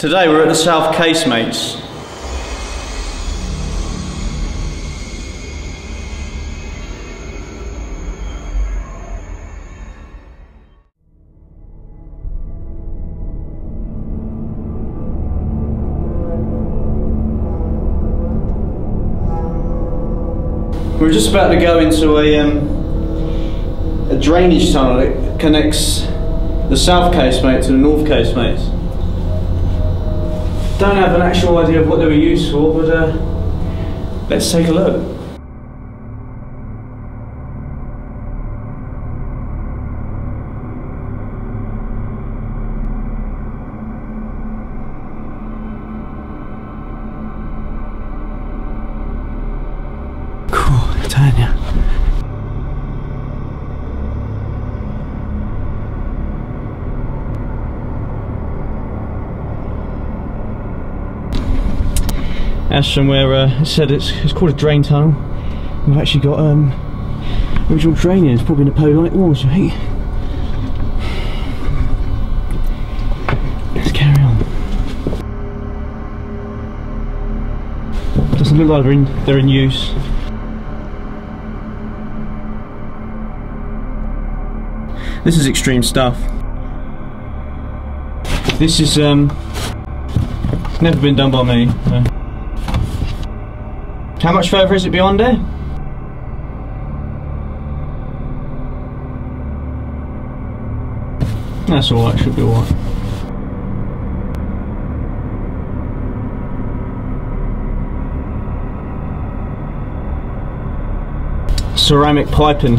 Today we're at the South Casemates. We're just about to go into a, um, a drainage tunnel that connects the south casemate to the north casemates. I don't have an actual idea of what they were used for, but uh, let's take a look. From where uh, it said it's, it's called a drain tunnel. We've actually got um, original draining. It's probably Napoleonic Wars, I think. Let's carry on. Doesn't look like they're in, they're in use. This is extreme stuff. This is um, never been done by me. no. How much further is it beyond there? That's all alright, should be alright. Ceramic piping.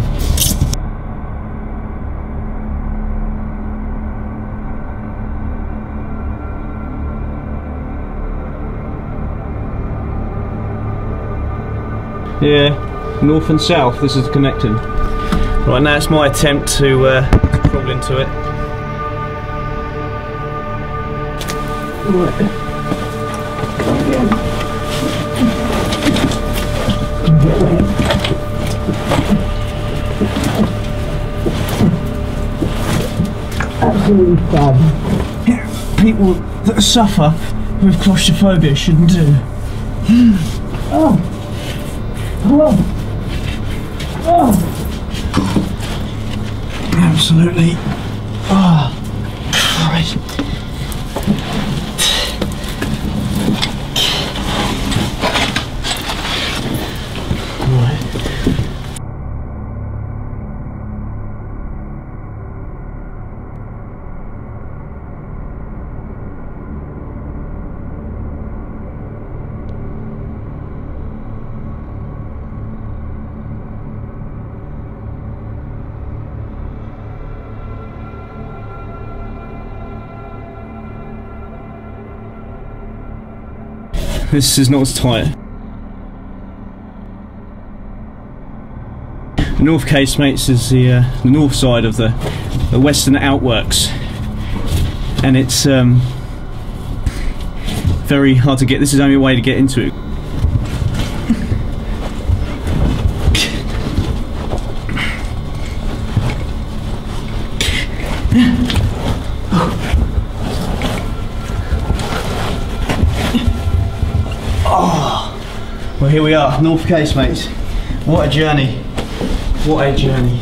Yeah, north and south, this is connecting. Right, now it's my attempt to, uh, crawl into it. absolutely fab. People that suffer with claustrophobia shouldn't do. Oh, Absolutely. Ah, Christ. Right. This is not as tight. The north casemates is the uh, the north side of the the western outworks, and it's um, very hard to get. This is the only way to get into it. Oh. Well, here we are, North Casemates. What a journey. What a journey.